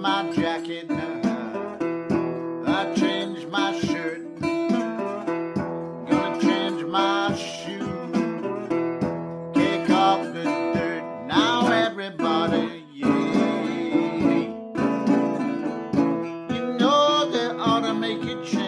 my jacket now. I change my shirt. Gonna change my shoe. Take off the dirt now, everybody. Yeah. You know they ought to make it.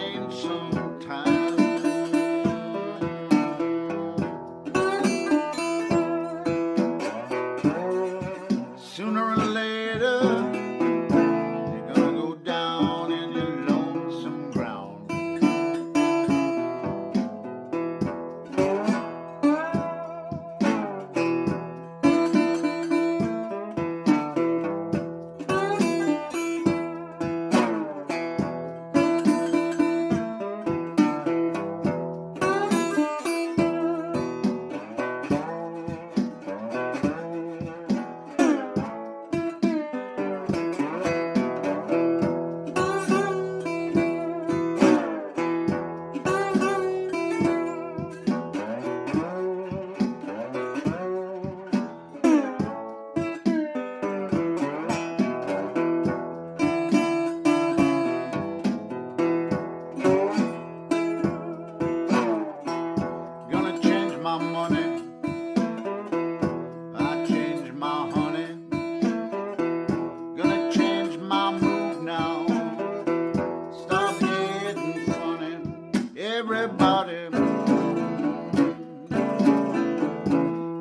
Everybody.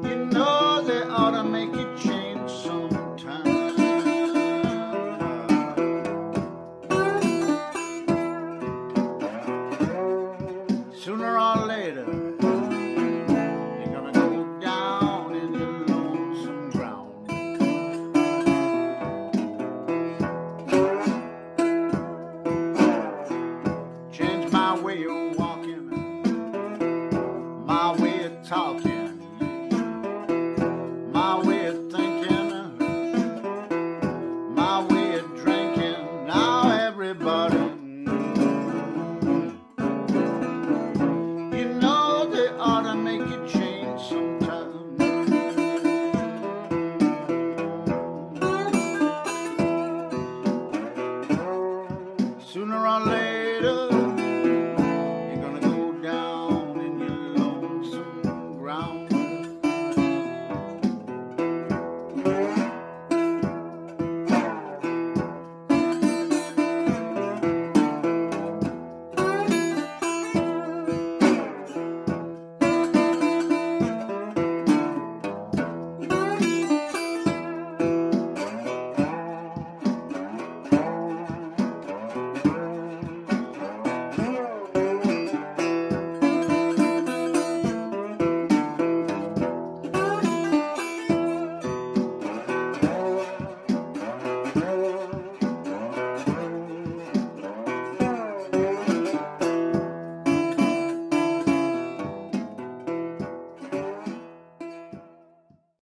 You know they ought to make you change sometime. Sooner or later, you're gonna go down in lonesome ground. Change my way of talking,